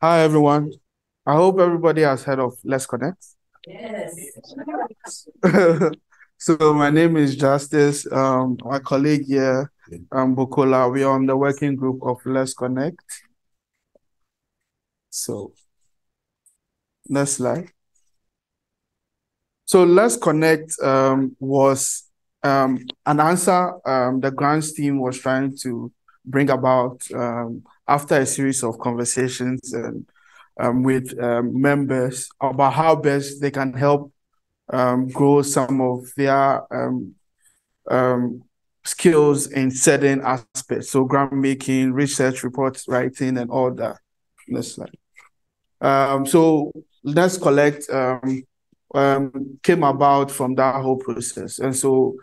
Hi, everyone. I hope everybody has heard of Let's Connect. Yes. so my name is Justice. Um, my colleague here, um, Bukola, we are on the working group of Let's Connect. So next slide. So Let's Connect um, was um, an answer um, the grants team was trying to bring about um, after a series of conversations and um, with um, members about how best they can help um, grow some of their um, skills in certain aspects. So grant making, research reports writing, and all that. Next slide. Um, so let's collect um, um, came about from that whole process, and so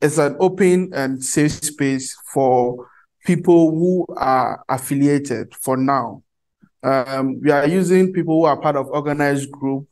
it's an open and safe space for people who are affiliated for now. Um, we are using people who are part of organized group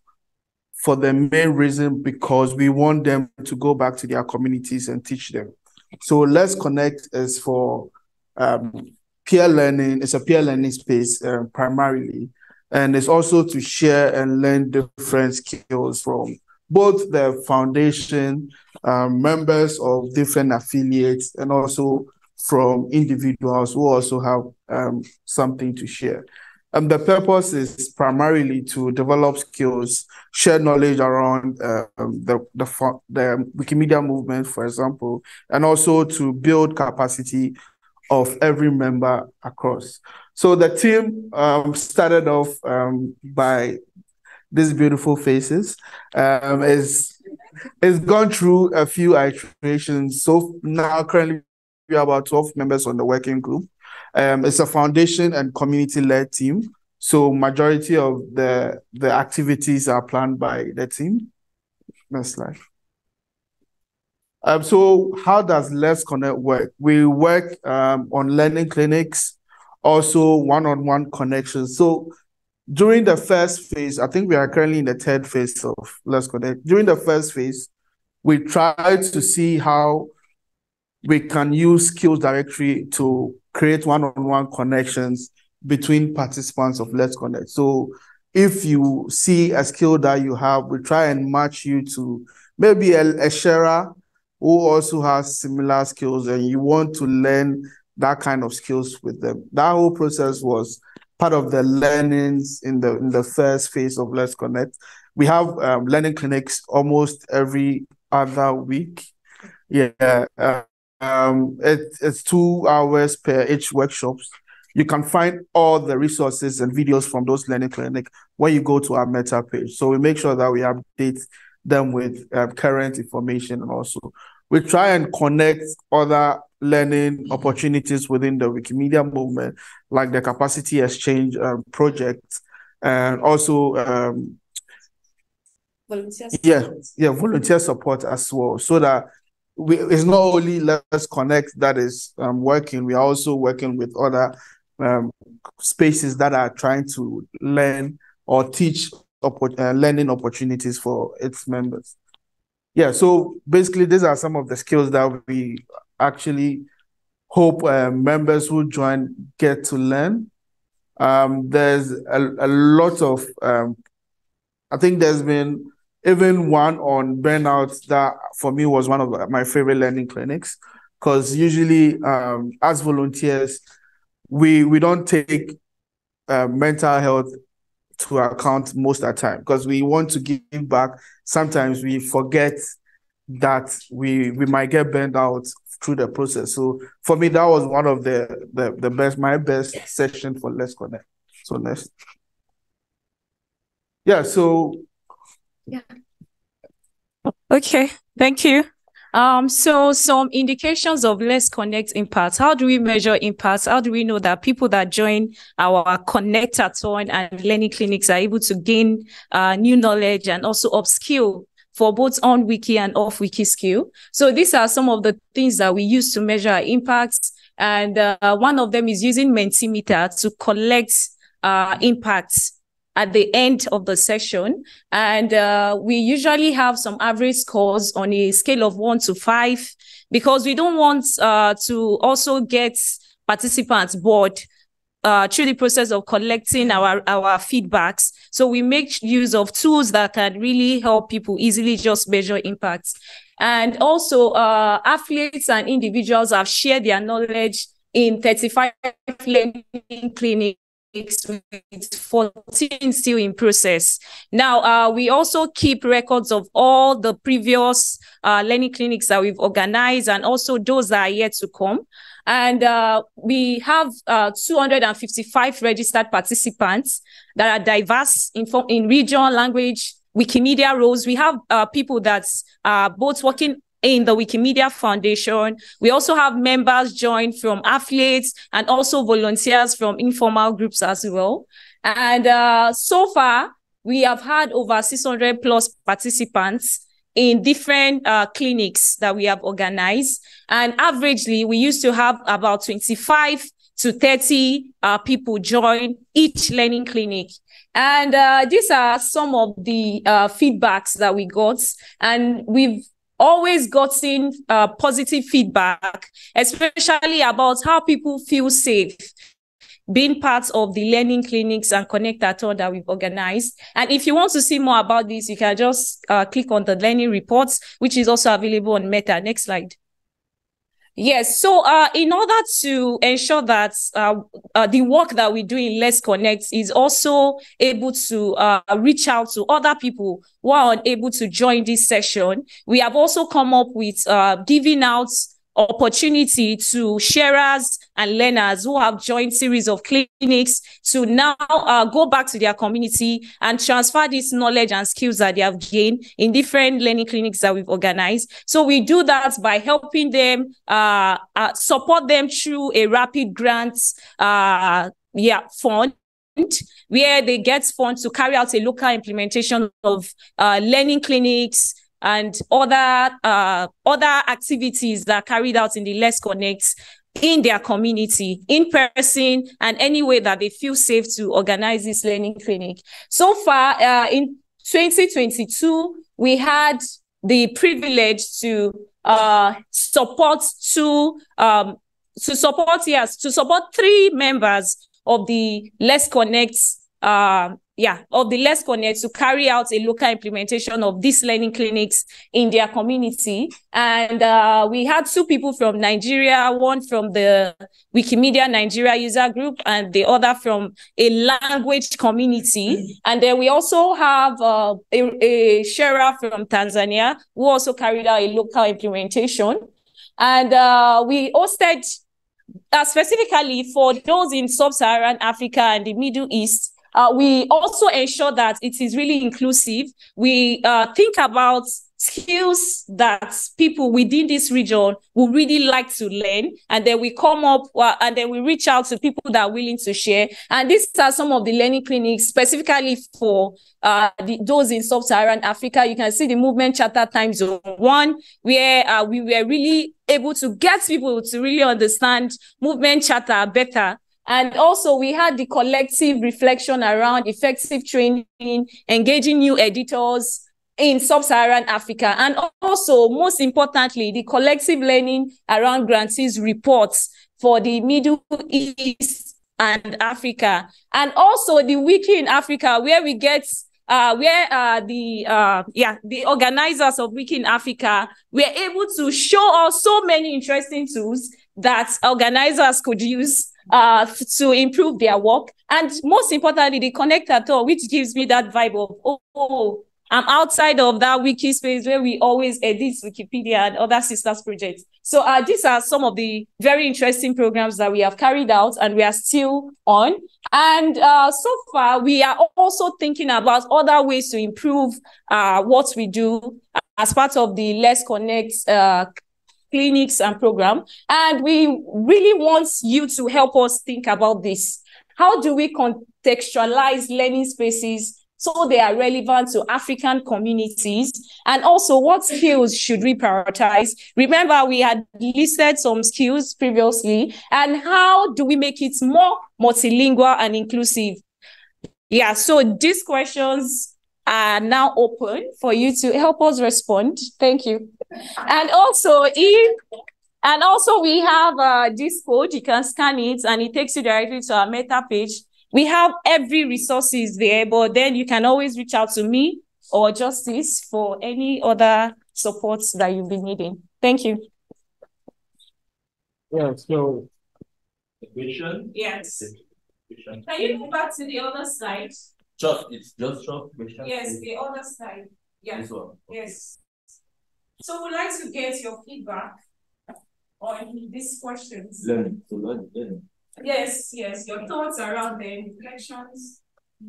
for the main reason because we want them to go back to their communities and teach them. So Let's Connect is for um, peer learning. It's a peer learning space uh, primarily, and it's also to share and learn different skills from both the foundation um, members of different affiliates and also from individuals who also have um, something to share. And the purpose is primarily to develop skills, share knowledge around um, the, the, the Wikimedia movement, for example, and also to build capacity of every member across. So the team um, started off um, by these beautiful faces. Um, is it's gone through a few iterations. So now currently we are about 12 members on the working group. Um, it's a foundation and community-led team. So majority of the the activities are planned by the team. Next slide. Um, so how does Let's Connect work? We work um, on learning clinics, also one-on-one connections. So during the first phase, I think we are currently in the third phase of Let's Connect. During the first phase, we try to see how we can use skills directory to create one-on-one connections between participants of Let's Connect. So if you see a skill that you have, we try and match you to maybe a, a sharer who also has similar skills and you want to learn that kind of skills with them. That whole process was part of the learnings in the in the first phase of Let's Connect. We have um, learning clinics almost every other week. Yeah, uh, um, it, it's two hours per each workshops. You can find all the resources and videos from those learning clinic when you go to our meta page. So we make sure that we update them with um, current information and also we try and connect other learning opportunities within the Wikimedia movement, like the capacity exchange um, project, and also um, volunteer support. yeah, yeah, volunteer support as well, so that we, it's not only Let's Connect that is um, working, we are also working with other um, spaces that are trying to learn or teach uh, learning opportunities for its members. Yeah, so basically, these are some of the skills that we actually hope uh, members who join get to learn. Um, there's a, a lot of, um, I think there's been even one on burnout that for me was one of my favorite learning clinics. Because usually um, as volunteers we we don't take uh, mental health to account most of the time because we want to give back. Sometimes we forget that we we might get burned out through the process. So for me that was one of the the, the best my best session for let's connect. So let's. Yeah so yeah. Okay, thank you. Um, so some indications of Let's Connect impact. How do we measure impact? How do we know that people that join our connectathon and learning clinics are able to gain uh, new knowledge and also upskill for both on wiki and off wiki skill? So these are some of the things that we use to measure our impacts. And uh, one of them is using Mentimeter to collect uh, impacts at the end of the session. And uh, we usually have some average scores on a scale of one to five because we don't want uh, to also get participants bored uh, through the process of collecting our our feedbacks. So we make use of tools that can really help people easily just measure impacts. And also, uh, affiliates and individuals have shared their knowledge in 35 learning clinics with 14 still in process. Now, uh, we also keep records of all the previous uh, learning clinics that we've organized and also those that are yet to come. And uh, we have uh, 255 registered participants that are diverse in, in region, language, Wikimedia roles. We have uh, people that's uh, both working in the Wikimedia Foundation. We also have members join from affiliates and also volunteers from informal groups as well. And uh, so far, we have had over 600 plus participants in different uh, clinics that we have organized. And averagely, we used to have about 25 to 30 uh, people join each learning clinic. And uh, these are some of the uh, feedbacks that we got. And we've always gotten uh, positive feedback, especially about how people feel safe being part of the learning clinics and connectathon that all that we've organized. And if you want to see more about this, you can just uh, click on the learning reports, which is also available on Meta. Next slide. Yes. So, uh, in order to ensure that uh, uh, the work that we do in Let's Connect is also able to uh, reach out to other people who are unable to join this session, we have also come up with uh, giving out opportunity to sharers and learners who have joined series of clinics to now uh, go back to their community and transfer this knowledge and skills that they have gained in different learning clinics that we've organized. So we do that by helping them uh, uh, support them through a rapid grants uh, yeah fund where they get funds to carry out a local implementation of uh, learning clinics and other uh, other activities that are carried out in the Let's Connect in their community, in person, and any way that they feel safe to organize this learning clinic. So far, uh, in 2022, we had the privilege to uh, support two, um, to support, yes, to support three members of the Let's Connect uh, yeah, of the Let's Connect to carry out a local implementation of these learning clinics in their community. And uh, we had two people from Nigeria, one from the Wikimedia Nigeria user group and the other from a language community. And then we also have uh, a, a sharer from Tanzania who also carried out a local implementation. And uh, we hosted uh, specifically for those in sub-Saharan Africa and the Middle East, uh, we also ensure that it is really inclusive. We uh, think about skills that people within this region would really like to learn and then we come up uh, and then we reach out to people that are willing to share. And these are some of the learning clinics specifically for uh, the, those in sub-saharan africa. You can see the movement charter time zone one where uh, we were really able to get people to really understand movement charter better and also, we had the collective reflection around effective training, engaging new editors in sub-Saharan Africa, and also, most importantly, the collective learning around grantees reports for the Middle East and Africa, and also the Wiki in Africa, where we get uh, where uh, the uh, yeah the organizers of Wiki in Africa were able to show us so many interesting tools that organizers could use uh, to improve their work. And most importantly, the connectathon, which gives me that vibe of, oh, oh, I'm outside of that wiki space where we always edit Wikipedia and other sisters projects. So uh, these are some of the very interesting programs that we have carried out and we are still on. And uh, so far, we are also thinking about other ways to improve uh, what we do as part of the Let's Connect uh, clinics and program. And we really want you to help us think about this. How do we contextualize learning spaces so they are relevant to African communities? And also, what skills should we prioritize? Remember, we had listed some skills previously, and how do we make it more multilingual and inclusive? Yeah, so these questions are now open for you to help us respond. Thank you. And also, if And also we have uh, this code, you can scan it and it takes you directly to our meta page. We have every resources there, but then you can always reach out to me or Justice for any other supports that you'll be needing. Thank you. Yeah, so question. Yes. Can you go back to the other slide? Just it's just short question. Yes, the other slide. Yeah. This one. Yes. So we'd like to get your feedback on these questions. Learn to learn, learn. Yes, yes. Your thoughts around the reflections.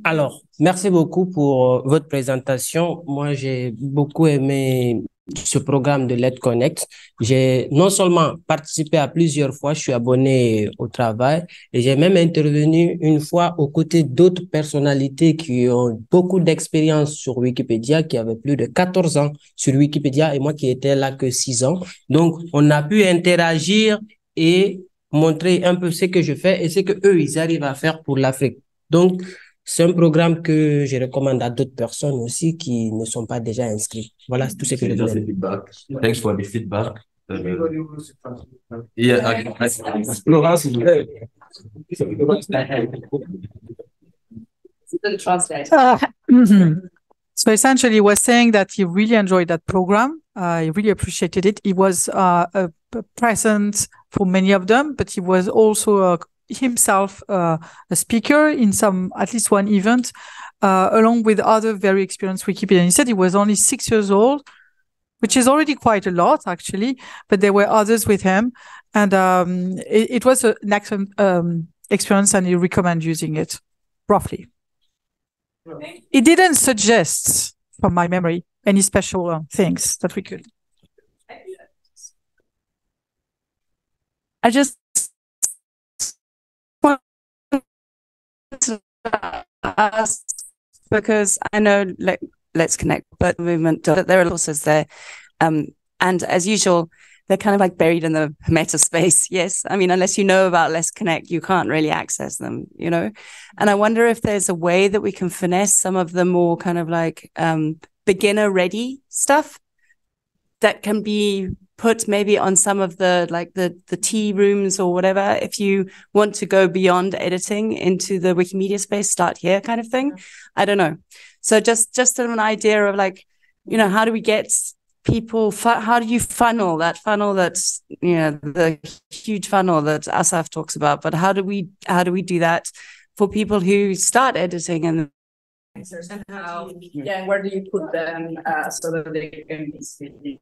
Alors, merci beaucoup pour votre présentation. Moi, j'ai beaucoup aimé ce programme de Let's Connect. J'ai non seulement participé à plusieurs fois, je suis abonné au travail et j'ai même intervenu une fois aux côtés d'autres personnalités qui ont beaucoup d'expérience sur Wikipédia, qui avaient plus de 14 ans sur Wikipédia et moi qui étais là que 6 ans. Donc, on a pu interagir et montrer un peu ce que je fais et ce que eux, ils arrivent à faire pour l'Afrique. Donc, c'est un programme que je recommande à d'autres personnes aussi qui ne sont pas déjà inscrits. Voilà tout ce que je voulais dire. Thanks for the feedback. yeah, Laurence uh, so essentially, he was saying that he really enjoyed that program. Uh, he really appreciated it. He was uh, a, a present for many of them, but he was also a himself uh, a speaker in some at least one event uh, along with other very experienced Wikipedia. He said he was only six years old, which is already quite a lot actually, but there were others with him, and um, it, it, was an excellent um, experience, and he recommend using it roughly. He didn't suggest, from my memory, any special uh, things that we could. I just us because I know let, Let's Connect, but movement, there are resources there. Um, and as usual, they're kind of like buried in the meta space. Yes. I mean, unless you know about Let's Connect, you can't really access them, you know? And I wonder if there's a way that we can finesse some of the more kind of like um, beginner ready stuff that can be put maybe on some of the like the the tea rooms or whatever if you want to go beyond editing into the wikimedia space start here kind of thing. I don't know. So just just an idea of like you know how do we get people how do you funnel that funnel that's you know the huge funnel that asaf talks about? But how do we how do we do that for people who start editing and and how yeah where do you put them uh, so that they can be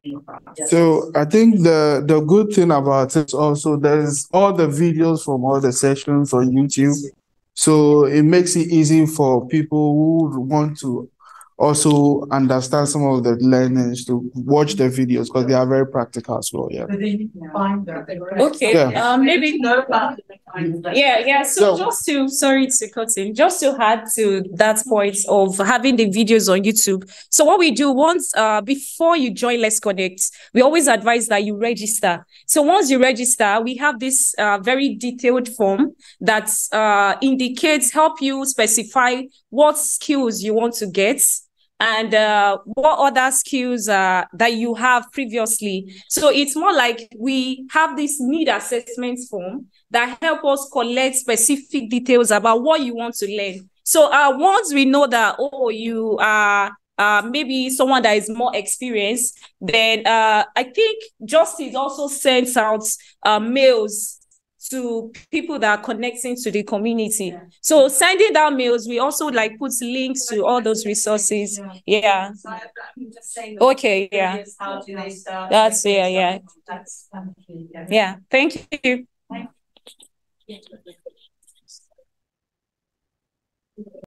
so i think the the good thing about it also there's all the videos from all the sessions on youtube. So it makes it easy for people who want to also understand some of the learnings to watch the videos because they are very practical as well. Yeah. Okay. Yeah. Um, maybe. Yeah, yeah. So, so just to sorry to cut in, just to add to that point of having the videos on YouTube. So what we do once uh before you join Let's Connect, we always advise that you register. So once you register, we have this uh, very detailed form that uh indicates help you specify what skills you want to get and uh, what other skills uh, that you have previously. So it's more like we have this need assessment form that help us collect specific details about what you want to learn. So uh, once we know that, oh, you are uh, maybe someone that is more experienced, then uh, I think Justice also sends out uh, mails to people that are connecting to the community. Yeah. So sending out mails, we also like put links to all those resources. Yeah. yeah. Okay. Yeah. That's yeah. Yeah. That's yeah. Thank you. Thank you.